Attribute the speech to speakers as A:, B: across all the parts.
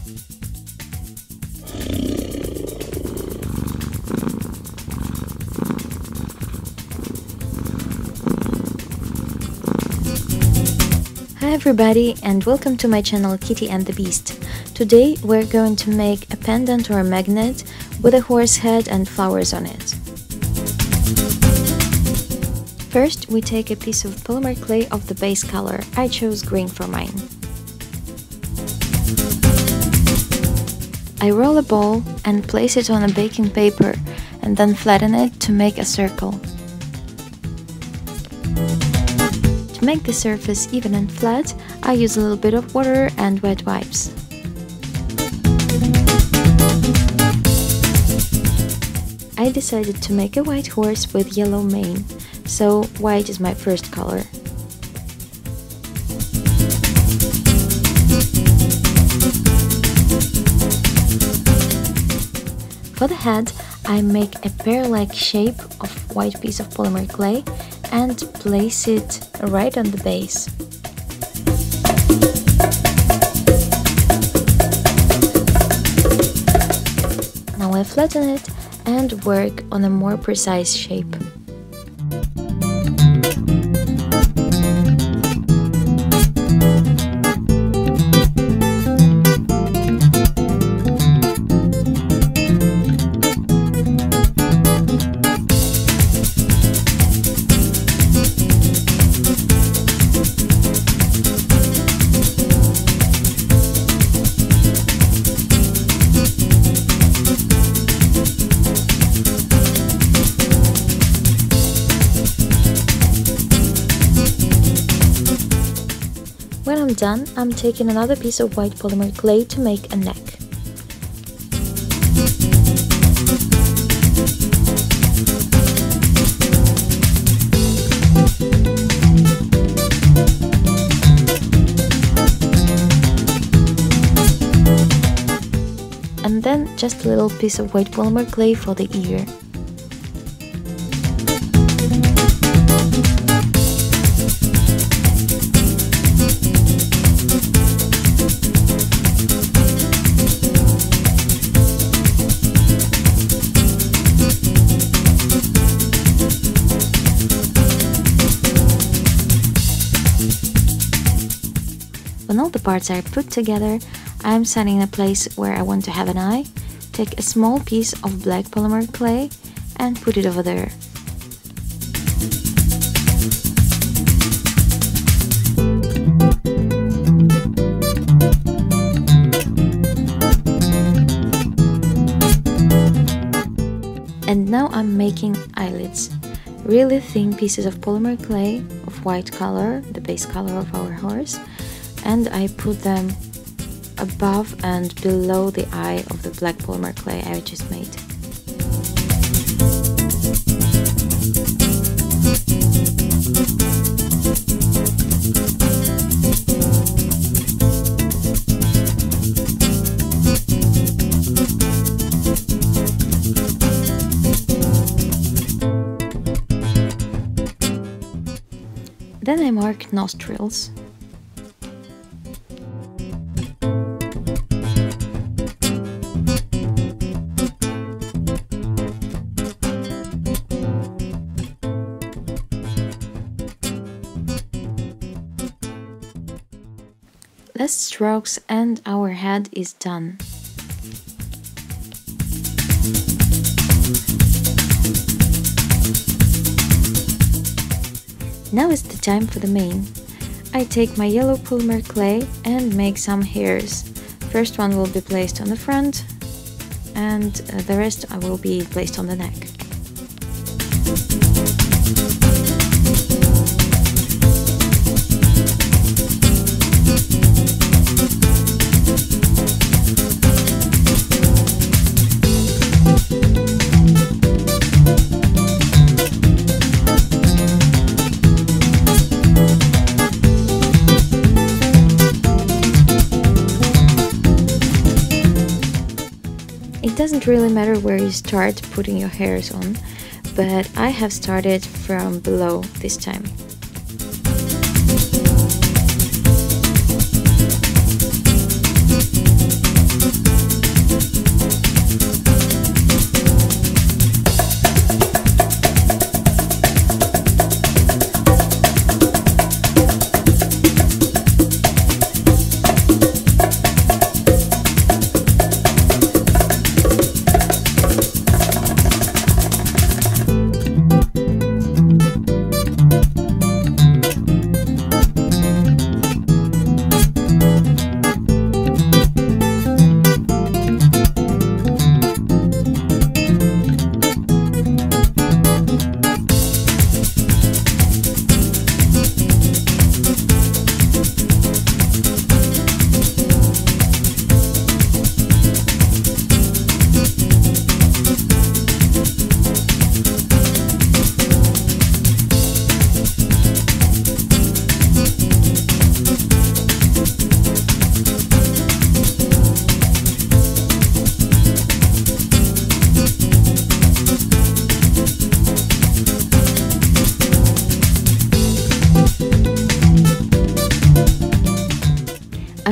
A: Hi everybody and welcome to my channel Kitty and the Beast. Today we're going to make a pendant or a magnet with a horse head and flowers on it. First we take a piece of polymer clay of the base color, I chose green for mine. I roll a ball and place it on a baking paper and then flatten it to make a circle. To make the surface even and flat, I use a little bit of water and wet wipes. I decided to make a white horse with yellow mane, so white is my first color. For the head, I make a pear-like shape of white piece of polymer clay and place it right on the base. Now I flatten it and work on a more precise shape. Done, I'm taking another piece of white polymer clay to make a neck. And then just a little piece of white polymer clay for the ear. All the parts are put together, I'm setting a place where I want to have an eye, take a small piece of black polymer clay and put it over there. And now I'm making eyelids. Really thin pieces of polymer clay of white color, the base color of our horse, and I put them above and below the eye of the black polymer clay I just made. Then I mark nostrils. Less strokes and our head is done. Now is the time for the mane. I take my yellow polymer clay and make some hairs. First one will be placed on the front and uh, the rest I will be placed on the neck. Doesn't really matter where you start putting your hairs on, but I have started from below this time.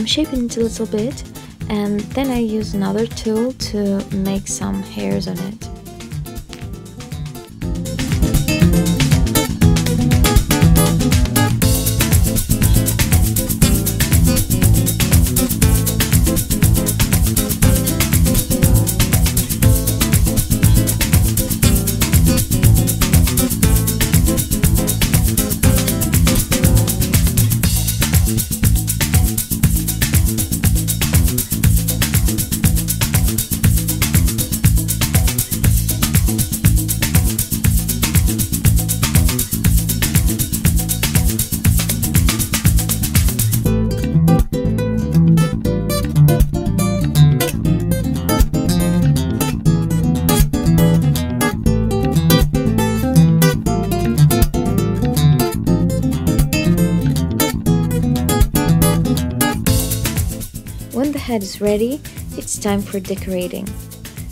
A: Shaping it a little bit and then I use another tool to make some hairs on it. When the head is ready, it's time for decorating.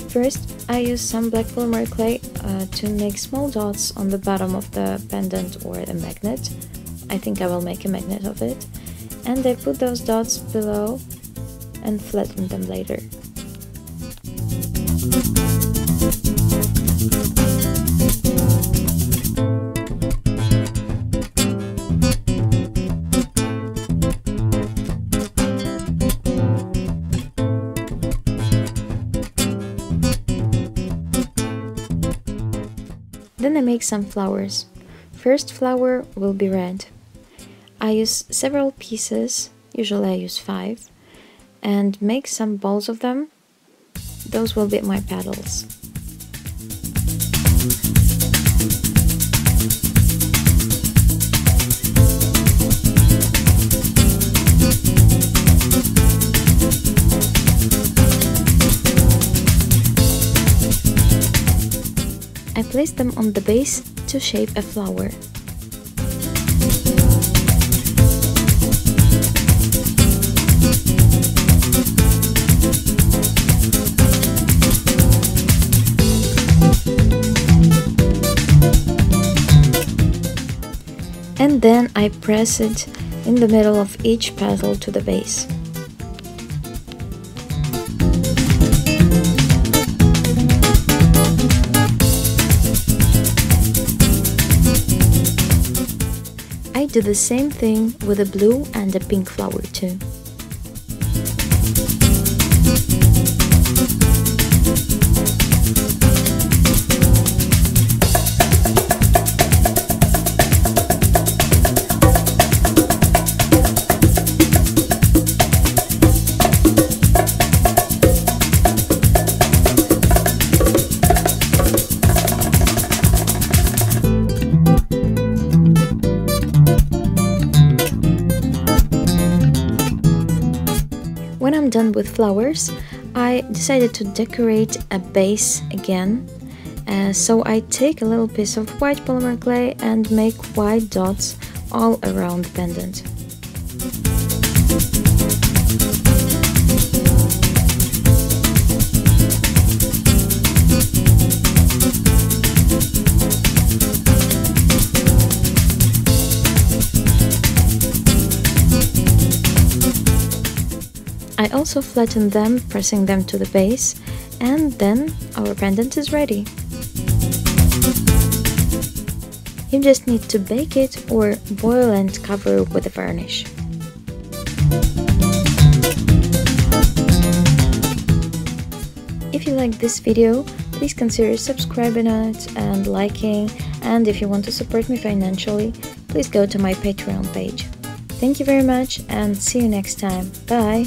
A: First, I use some black polymer clay uh, to make small dots on the bottom of the pendant or the magnet. I think I will make a magnet of it. And I put those dots below and flatten them later. Then I make some flowers. First flower will be red. I use several pieces, usually I use five, and make some balls of them. Those will be my petals. I place them on the base to shape a flower. And then I press it in the middle of each petal to the base. I do the same thing with a blue and a pink flower too. Flowers, I decided to decorate a base again. Uh, so I take a little piece of white polymer clay and make white dots all around the pendant. I also flatten them, pressing them to the base, and then our pendant is ready. You just need to bake it or boil and cover with a varnish. If you like this video, please consider subscribing it and liking and if you want to support me financially, please go to my Patreon page. Thank you very much and see you next time. Bye!